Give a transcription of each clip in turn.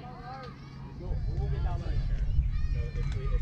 Counter. Albi. Go, umugin tama rin. Zero.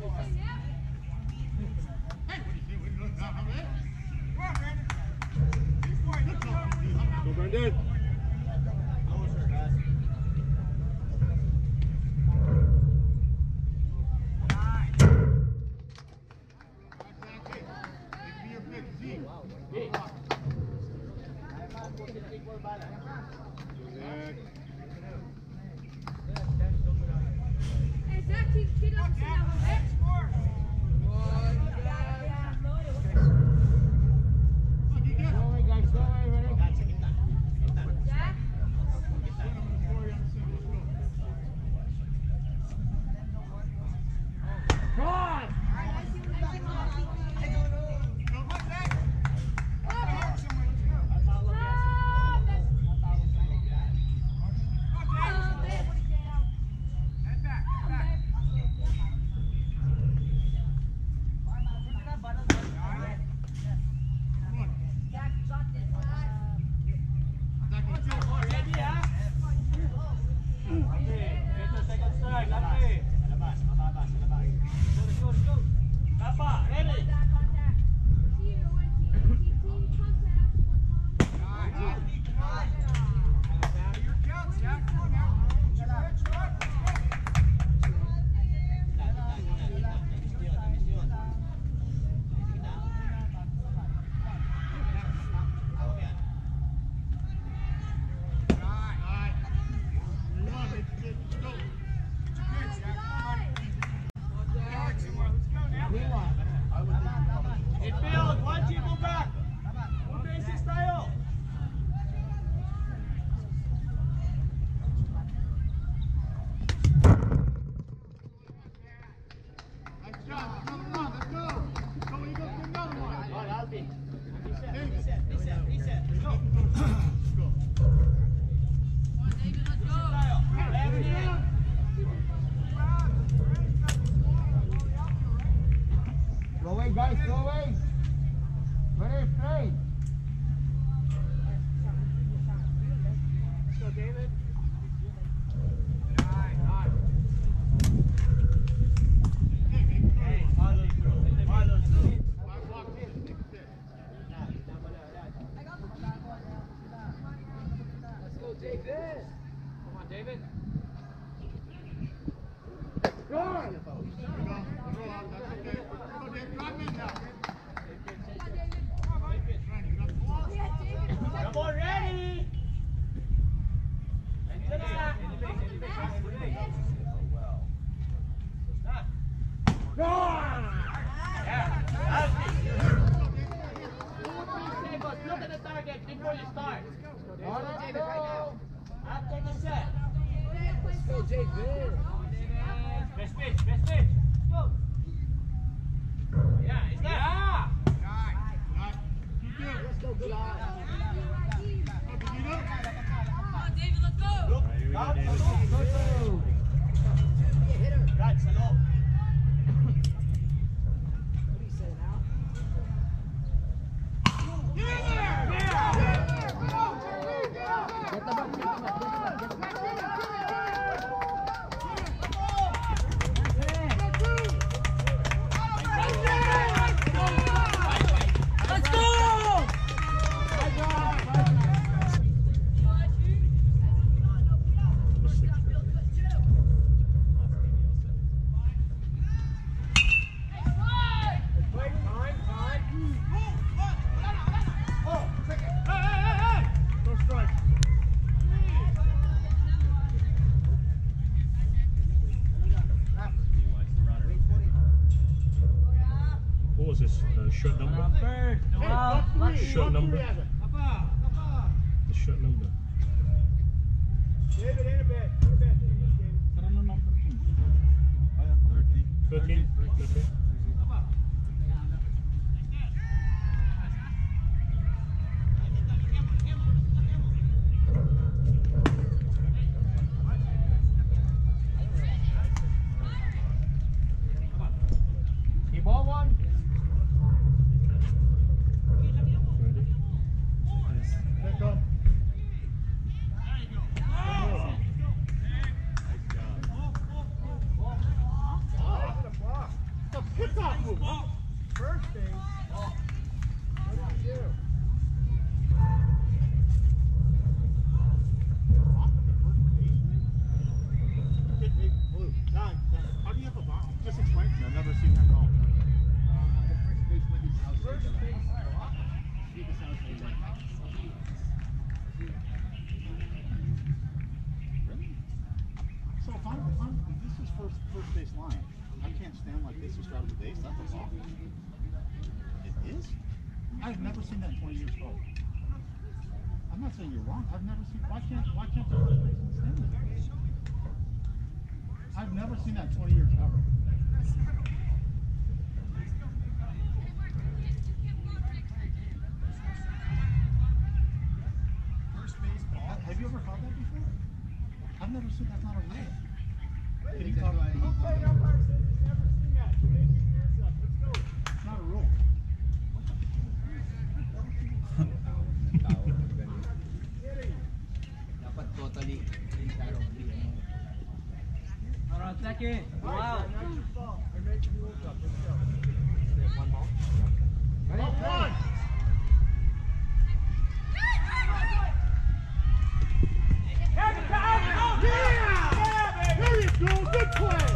Go, Brandon. person, that's not a rule. Getting caught by Don't never seen that. You're making yours up. Let's go. It's not a rule. You're up. Let's go. One ball. Ready? One. quick.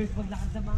Maglakad na ba?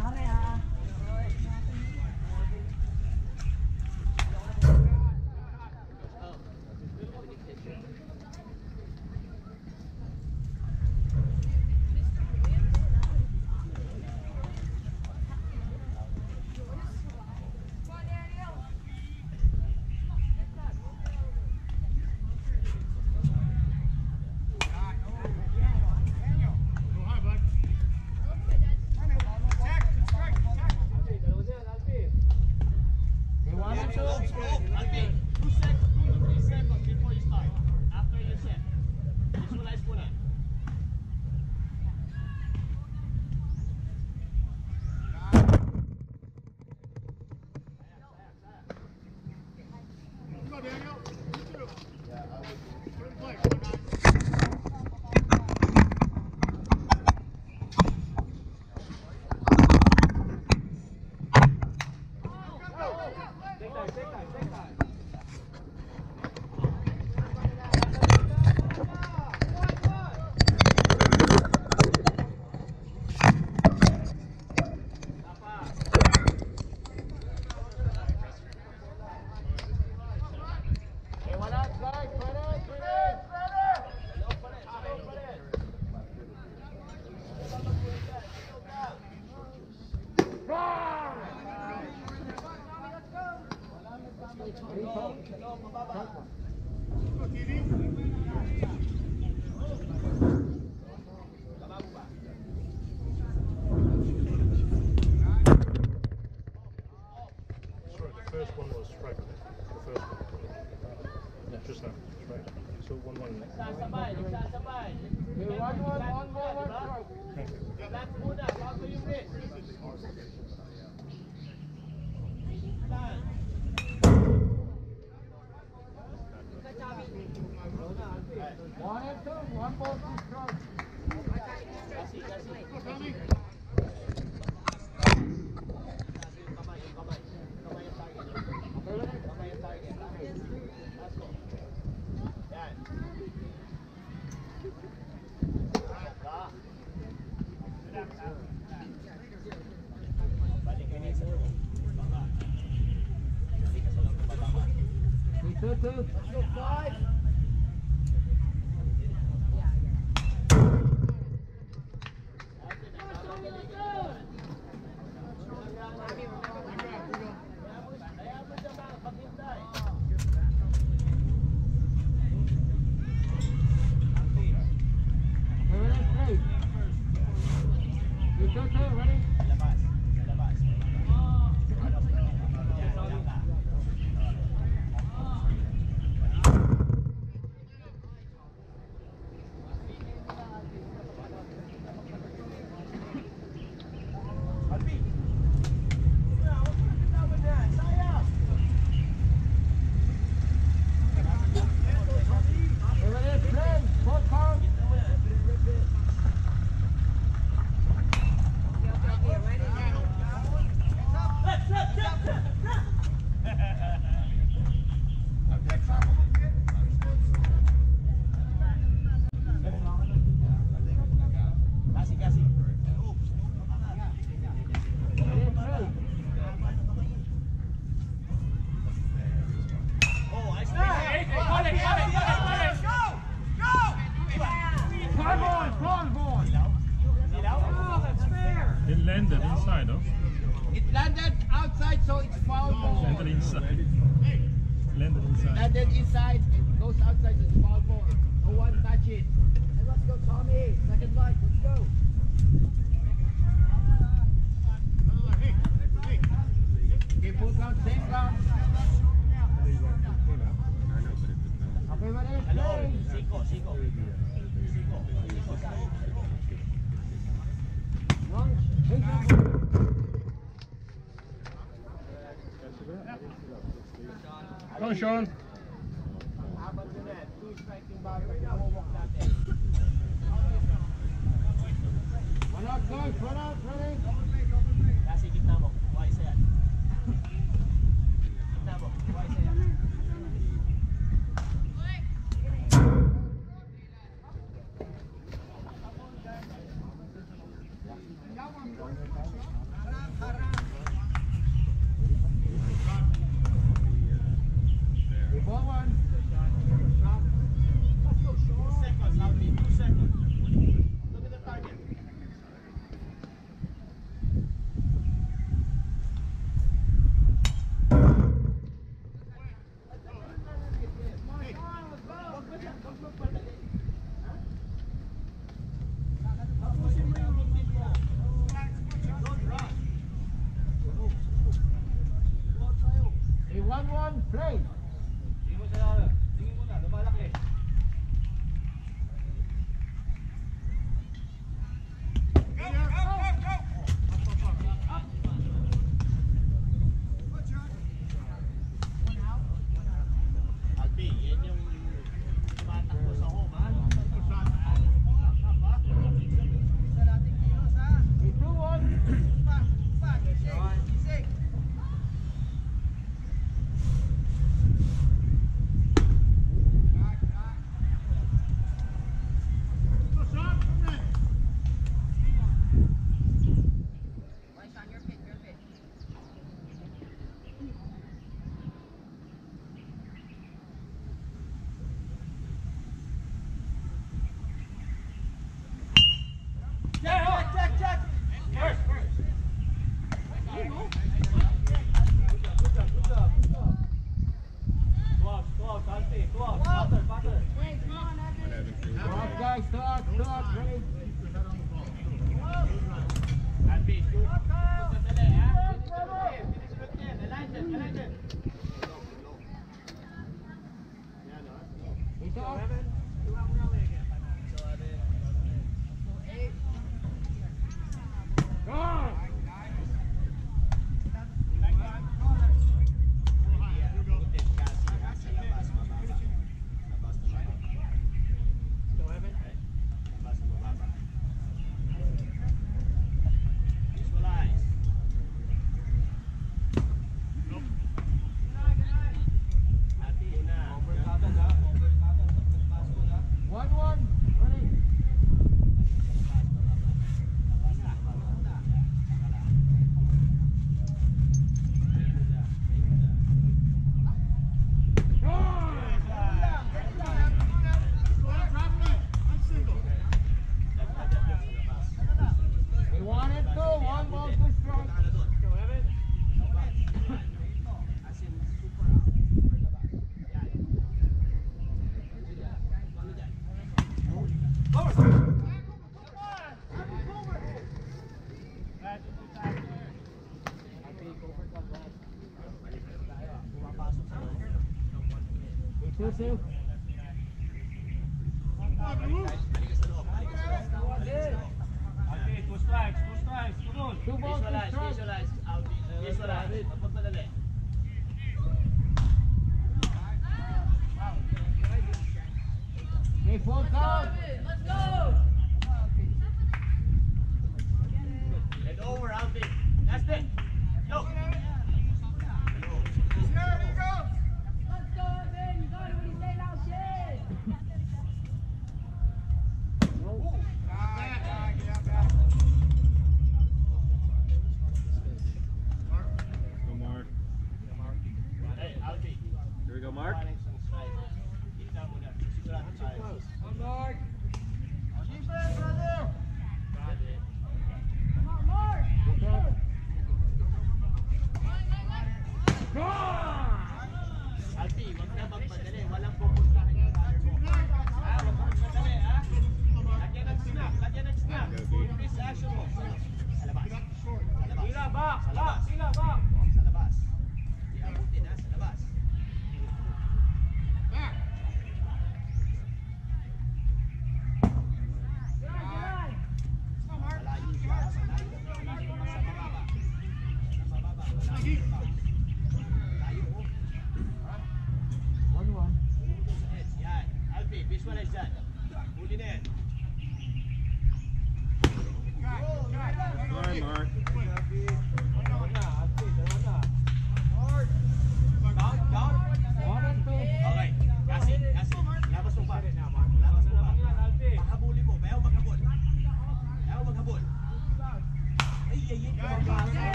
Come 1-1, play! Mo na, lumalaki. Go, go!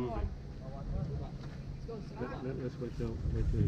moving. Let, us wait till, wait till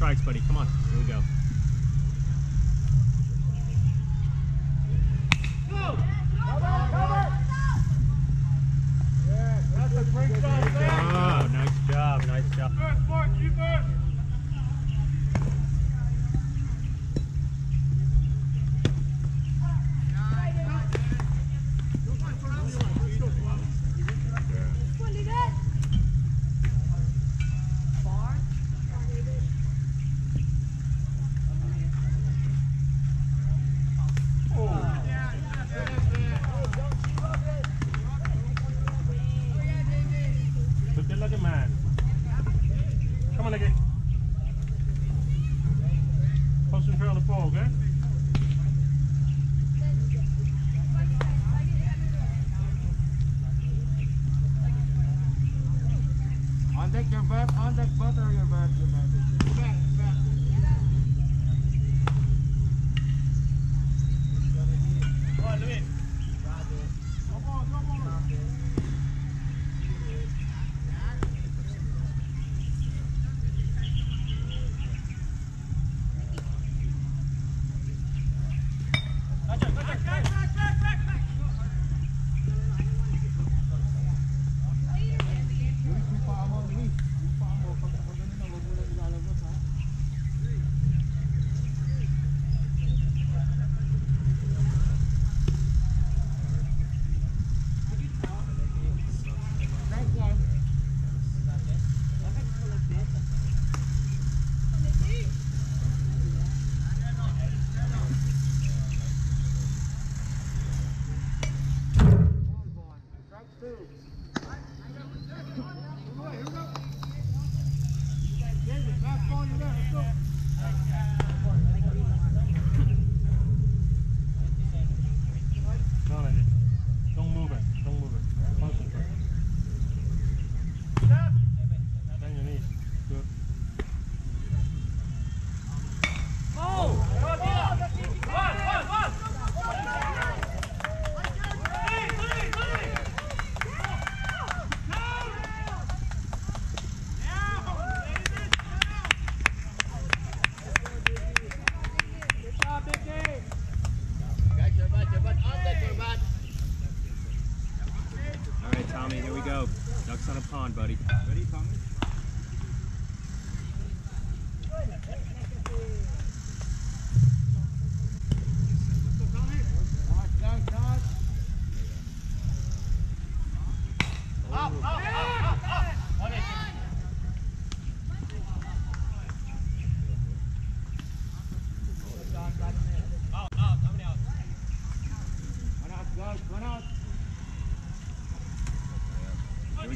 strikes, buddy. Come on. your butt, on that butt or your butt, your butt.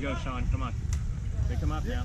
go, Sean. Come on. Pick him up now.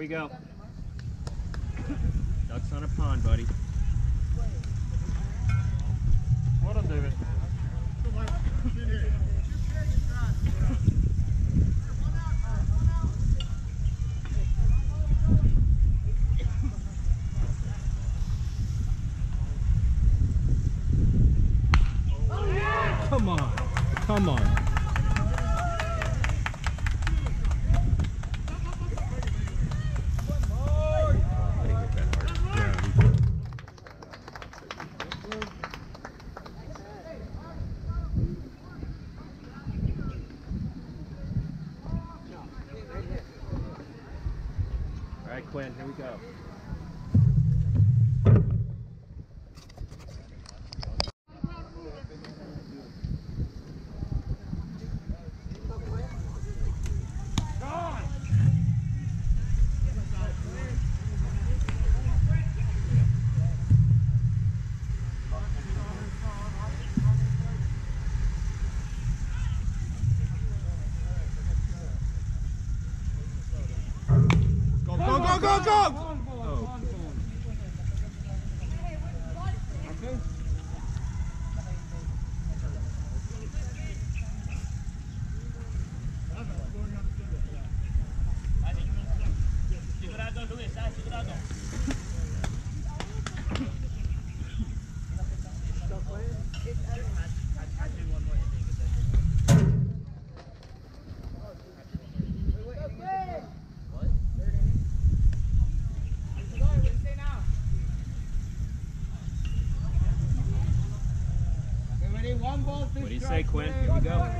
here we go. Ducks on a pond, buddy. What well up, David? Come on, come on. Quinn? Here we go.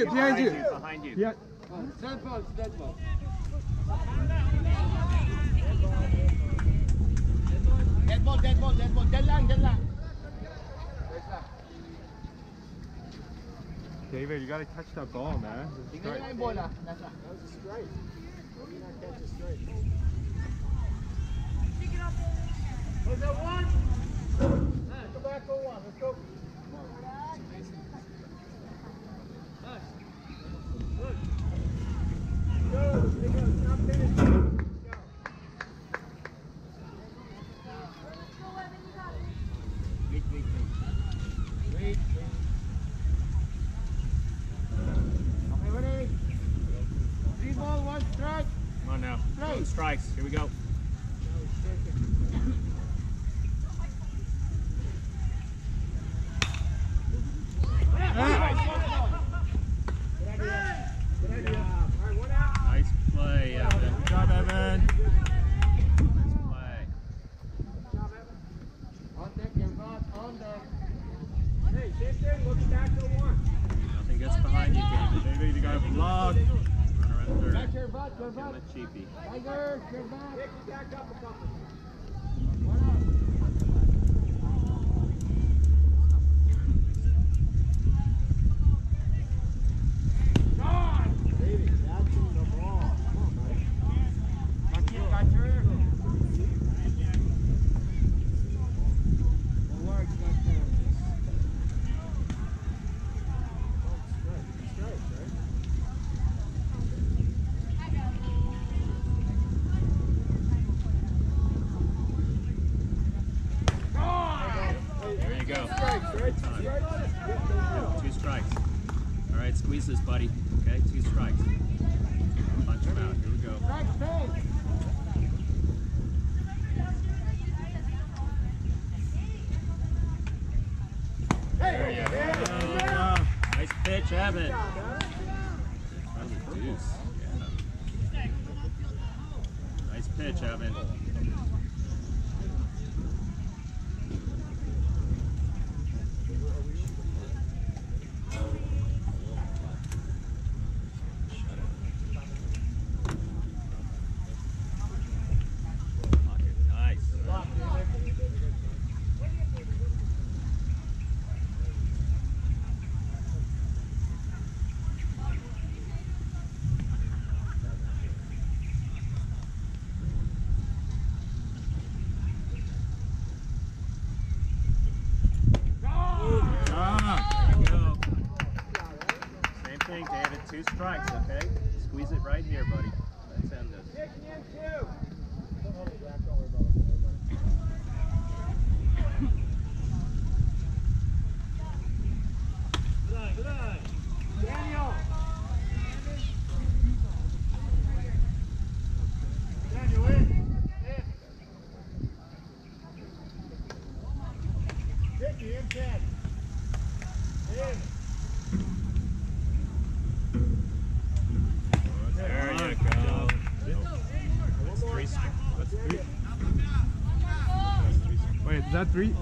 you, behind you, behind you. Behind you. Yeah. Dead ball, dead ball. Dead ball, dead ball, dead ball. Dead lang, dead lang. David, you gotta touch that ball, man. Tingnan nyo lang yung bola. Nasa. Wait, wait, wait. Wait, wait. Okay, ready? Three ball, one strike. Come on now. Two strikes. Here we go. Nice play, Evan. Good job, Evan. Nice play. On deck, your boss, on deck. Nothing gets behind you, David. David, you got a block. Run around Back third. your butt, your Give him butt. a cheapie. Tiger, your back. Back your catcher. Forward, catcher. There you go. Good time. Two strikes. All right, squeeze this, buddy. Okay, two strikes. Punch him out. Here we go. There you go. Nice pitch, Evan. Trying to reduce. Yeah. Nice pitch, Evan. Nice. Good job. There you go. Same thing, David. Two strikes, okay? Squeeze it right here, buddy. Let's end this. There you go. That's three. stri- That's three. That's three. stri- Wait, is that three?